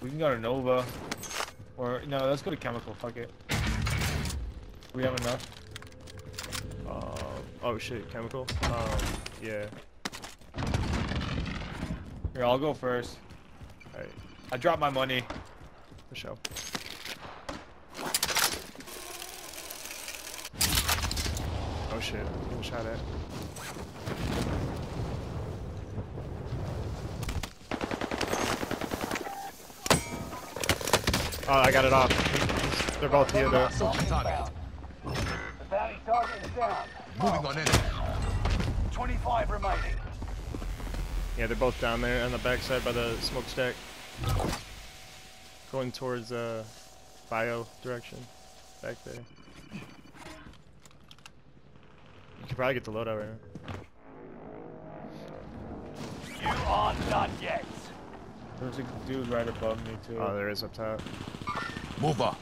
We can go to Nova. Or, no, let's go to Chemical, fuck it. We have enough. Uh, oh shit, chemical. Um, yeah. Here, I'll go first. Alright, I dropped my money. for sure. Oh shit, getting shot at. Oh, I got it off. They're both here though. The bounty target is down. Moving on enemy. 25 remaining. Yeah, they're both down there on the backside by the smokestack. Going towards uh, bio direction. Back there. You could probably get the loadout right now. You aren't yet. There's a dude right above me, too. Oh, there is up top. Mover.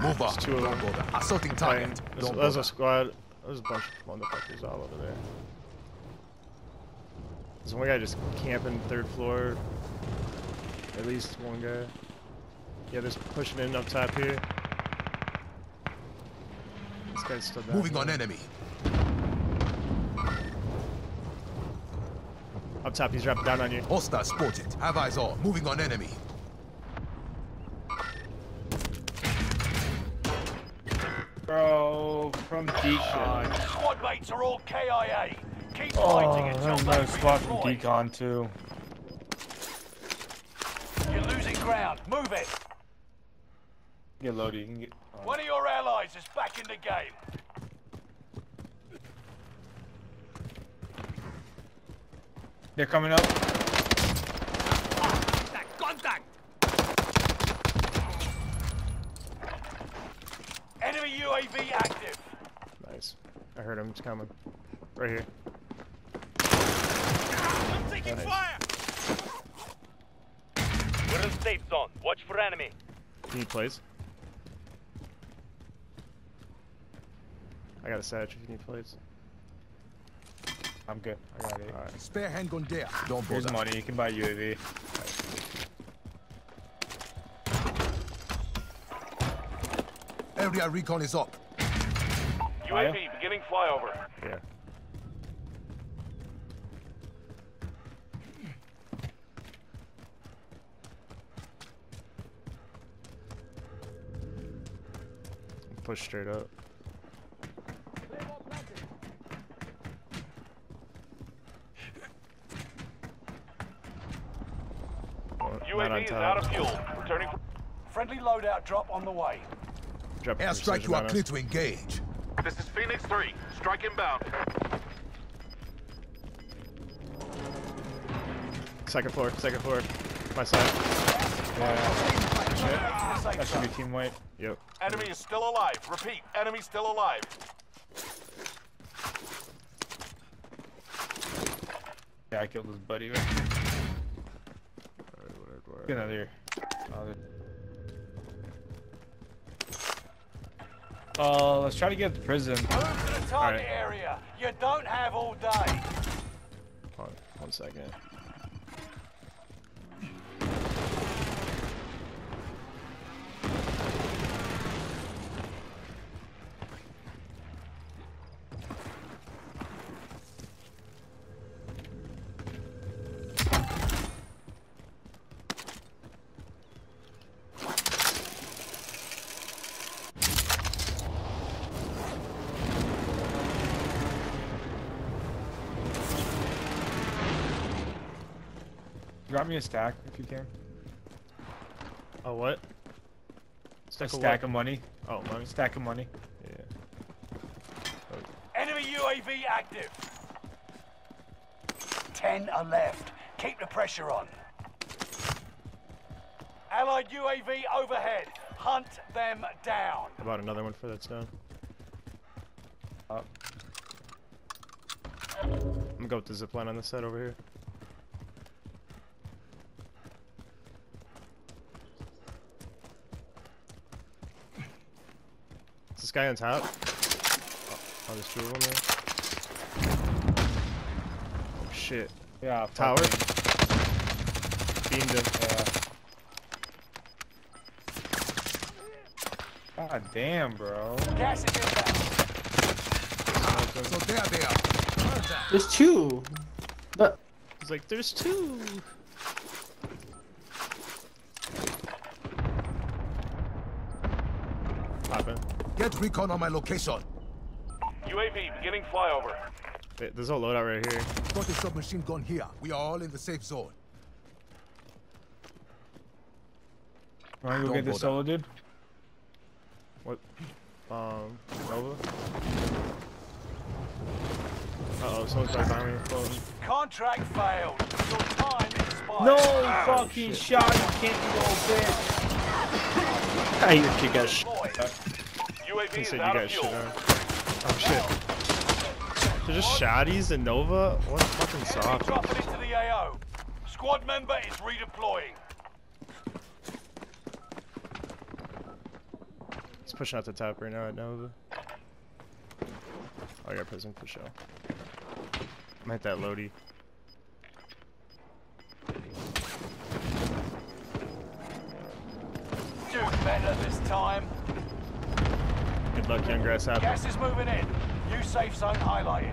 Mover. There's two of them. Don't bother. Assaulting target. There's, Don't there's a squad. There's a bunch of motherfuckers all over there. There's one guy just camping third floor. At least one guy. Yeah, there's pushing in up top here. This guy's still down. Moving here. on enemy. Up top, he's dropping down on you. Hostile spotted. Have eyes on. Moving on enemy. Decon. Squad mates are all KIA. Keep Oh, fighting until they squad from. Decon, too. You're losing ground. Move it. Get loaded, you can get... oh. One of your allies is back in the game. They're coming up. Contact! Contact! Enemy UAV active. Nice. I heard him. He's coming. Right here. I'm taking Nice. fire. We're in safe zone. Watch for enemy. You need plays? I got a satch if you need plays. I'm good. I got it. Alright. Spare handgun there. Don't Here's bother. money, you can buy UAV. Area recon is up. Fire? UAV beginning flyover. Yeah. Push straight up. Not on UAV is out of fuel. Returning. Friendly loadout drop on the way. Drop Airstrike, precision you are clear to engage. This is Phoenix 3. Strike inbound. Second floor, second floor. My side. Yeah, Safe that should be zone. team white. Yep. Enemy is still alive. Repeat, enemy still alive. Yeah, I killed his buddy. Right? Word, word, word. Get another. another. Uh, let's try to get to prison. Move to the target Alright. area. You don't have all day. Hold on, one second. Drop me a stack if you can. Oh, what? A Stack of stack what? of money. Oh, money. Stack of money. Yeah. Enemy UAV active. Ten are left. Keep the pressure on. Allied UAV overhead. Hunt them down. How about another one for that stone? Up. I'm gonna go with the zipline on this side over here. This guy on top? Oh, oh there's two of them there. Oh shit. Yeah, tower. Beamed him. Yeah. God damn, bro. So there they are. There's two. But it's like there's two. Get recon on my location. UAV beginning flyover. Wait, There's a loadout right here. Got a submachine gun here. We are all in the safe zone. Wanna go get this bother. solo dude? What? Um, Nova? Uh oh, someone's right behind me. Floating. Contract failed. Your time expired. No fucking shot, you can't do little bitch. I hear you guys. Deployed. UAV He is said you of guys should know. Oh shit. They're just shotties and Nova? What fucking soft. dropping into the AO. Squad member is redeploying. He's pushing out the top right now at Nova. Oh, I got prison for sure. I'm hit that Lodi. Do better this time. Good luck, young grasshopper. Gas is moving in. New safe zone highlighted.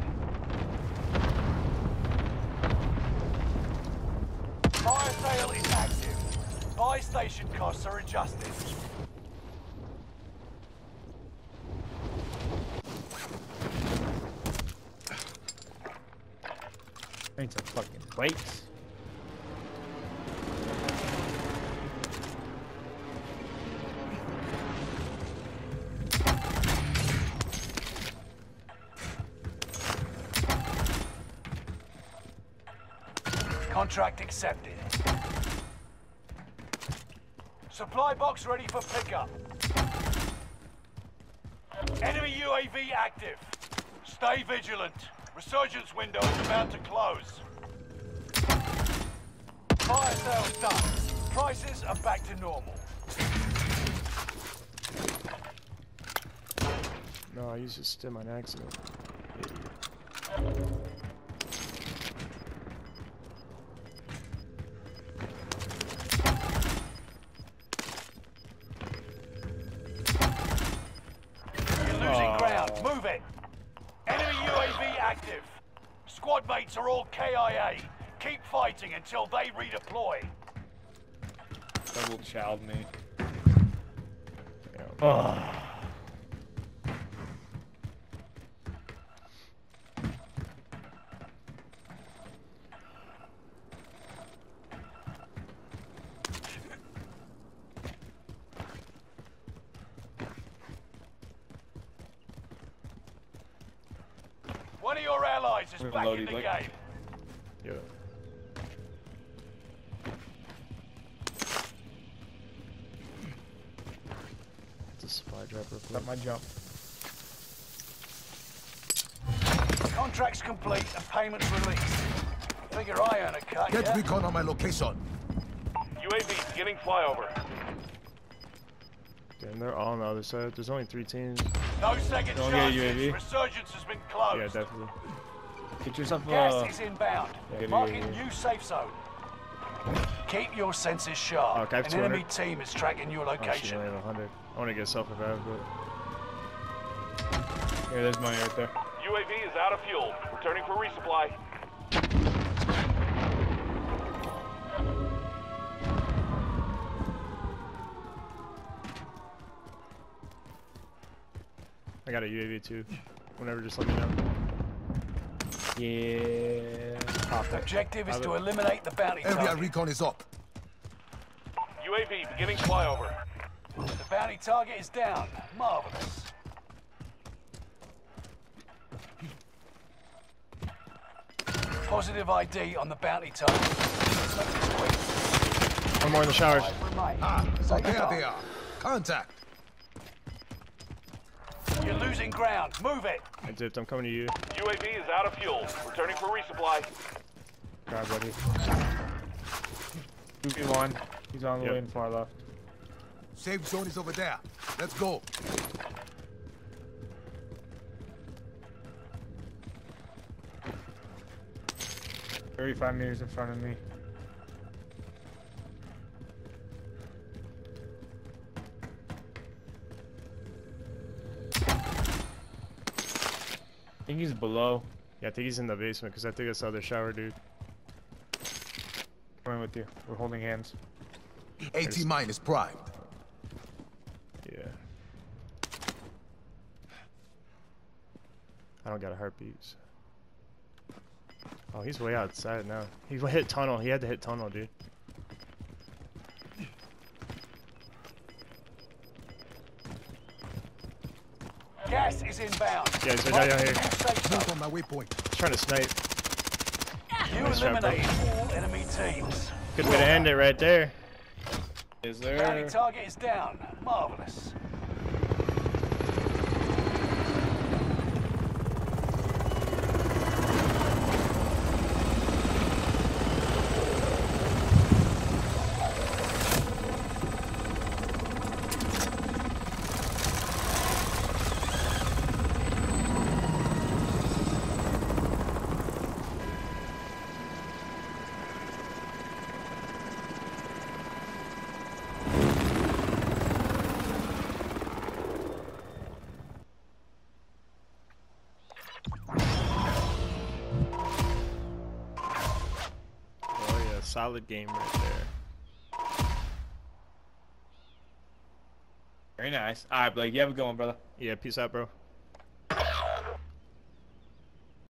Fire sale is active. Buy station costs are adjusted. Some fucking plates. Contract accepted. Supply box ready for pickup. Enemy UAV active. Stay vigilant. Resurgence window is about to close. Fire sales done. Prices are back to normal. No, I used to stim on accident. You're active. Squad mates are all KIA. Keep fighting until they redeploy. Double child me. Yeah. Ugh. One of your allies is back in the like- game. Yeah. It's a supply dropper. Got my jump. Contract's complete and payments released. Figure I earn a cut, Get yeah? recon on my location. UAV beginning flyover. Damn, they're all on the other side. There's only three teams. No second Don't chances. UAV. Resurgence has been closed. Yeah, definitely. Get yourself a. Gas is inbound. Yeah, Marking yeah, yeah. new safe zone. Keep your senses sharp. Oh, okay, An 200. enemy team is tracking your Oh, shit, I location. only have 100. I want to get self-revive, but... Here, there's money right there. UAV is out of fuel. Returning for resupply. I got a UAV too. Whenever, just let me know. Yeah. Pop it. Objective is to eliminate the bounty Area target. recon is up. UAV beginning flyover. The bounty target is down. Marvelous. Positive ID on the bounty target. Let's make this quick. One more in the showers. Ah, so there they are. Contact. You're losing ground. Move it. I dipped. I'm coming to you. UAV is out of fuel. Returning for resupply. God, buddy. 2v1. He's on the Yep. way in far left. Safe zone is over there. Let's go. Thirty-five meters in front of me. Think he's below. Yeah, I think he's in the basement because I think I saw the shower dude. Coming with you. We're holding hands. AT mine is primed. Yeah. I don't got a heartbeat. so- Oh, he's way outside now. He hit tunnel. He had to hit tunnel, dude. Gas is inbound. Yeah, he's right down here. Safe Move on my waypoint. He's trying to snipe. You Nice job, bro. eliminated all enemy teams. Good way to end it right there. Is Bounty there? target is down. Marvelous. Oh yeah, solid game right there. Very nice. All right, Blake. You have a good one, brother. Yeah, peace out, bro.